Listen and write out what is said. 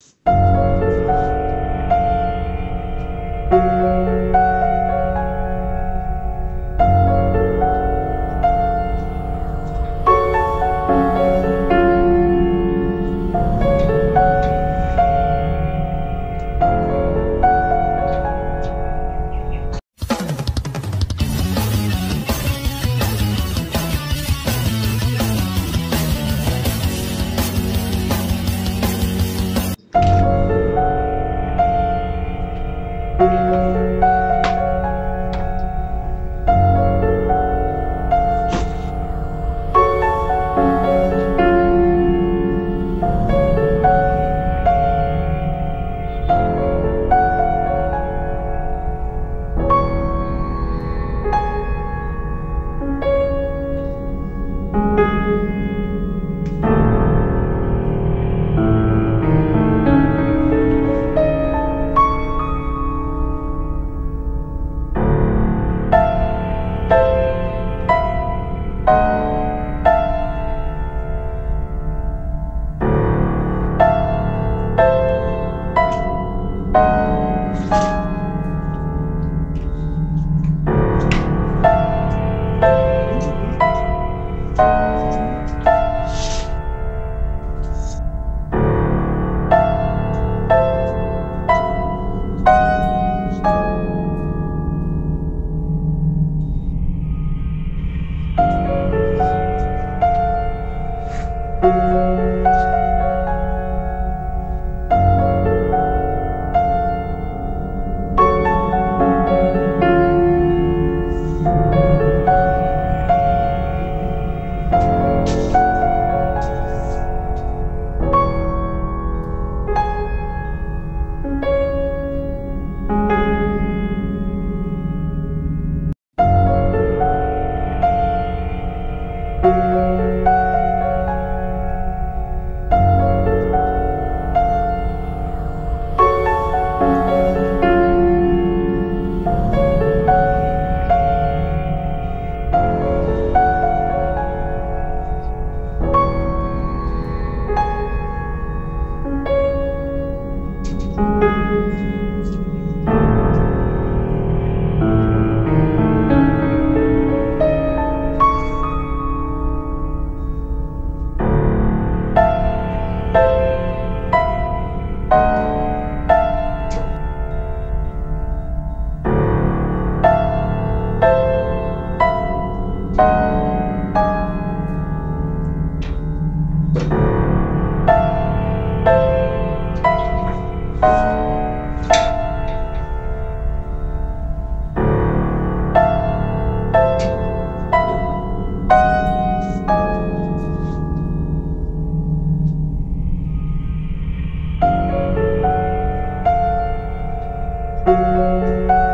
Música Música Música